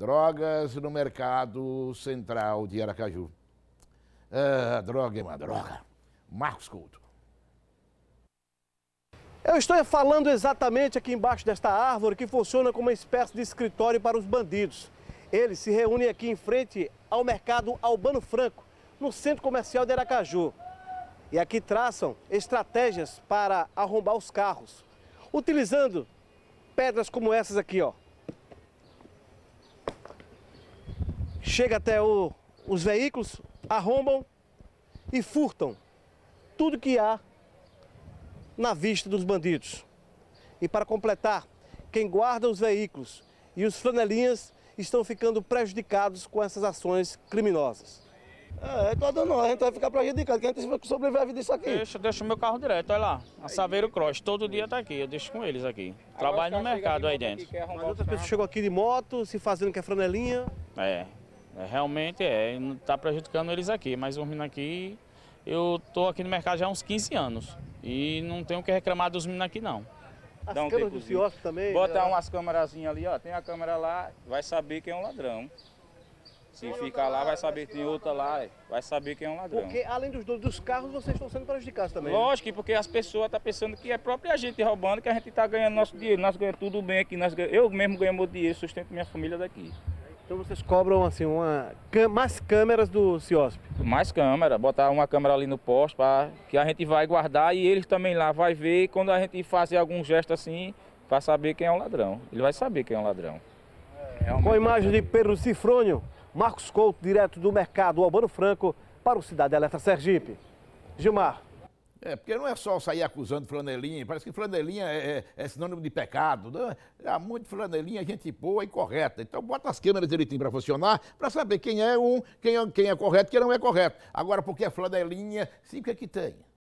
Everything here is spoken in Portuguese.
Drogas no mercado central de Aracaju. Ah, droga é uma droga. Marcos Couto. Eu estou falando exatamente aqui embaixo desta árvore que funciona como uma espécie de escritório para os bandidos. Eles se reúnem aqui em frente ao mercado Albano Franco, no centro comercial de Aracaju. E aqui traçam estratégias para arrombar os carros, utilizando pedras como essas aqui, ó. Chega até o, os veículos, arrombam e furtam tudo que há na vista dos bandidos. E para completar, quem guarda os veículos e os flanelinhas estão ficando prejudicados com essas ações criminosas. É, toda nós, a gente vai ficar prejudicado, que a gente sobrevive disso aqui. Deixa, deixa o meu carro direto, olha lá. A Saveiro Cross, todo dia tá aqui, eu deixo com eles aqui. Trabalho no mercado aí dentro. Mas outras pessoas chegam aqui de moto, se fazendo que é flanelinha. É, é, realmente é, tá prejudicando eles aqui, mas os meninos aqui, eu tô aqui no mercado já há uns 15 anos e não tenho o que reclamar dos meninos aqui não. As Dá um câmeras do quiosque também. Botar né? umas câmerazinhas ali, ó. Tem a câmera lá, vai saber quem é um ladrão. Se ficar lá, vai saber que tem outra lá, vai saber quem é um ladrão. Porque além dos donos dos carros, vocês estão sendo prejudicados também. né? Lógico, que porque as pessoas estão pensando que é própria gente roubando, que a gente está ganhando nosso dinheiro. Nós ganhamos tudo bem aqui. Nós ganhamos- eu mesmo ganho meu dinheiro, sustento minha família daqui. Então vocês cobram assim uma mais câmeras do CIOSP. Mais câmera, botar uma câmera ali no posto para que a gente vai guardar e eles também lá vai ver quando a gente fazer algum gesto assim para saber quem é o ladrão. Ele vai saber quem é o ladrão. Com a imagem de Pedro Cifrônio, Marcos Couto, direto do mercado Albano Franco, para o Cidade Elétrica Sergipe. Gilmar. É, porque não é só sair acusando flanelinha, parece que flanelinha é, é- é sinônimo de pecado. Né? Há muito flanelinha, gente boa e correta. Então bota as câmeras direitinho para funcionar, para saber quem é um, quem é, quem é correto e quem não é correto. Agora, porque é flanelinha, sim, o que é que tem?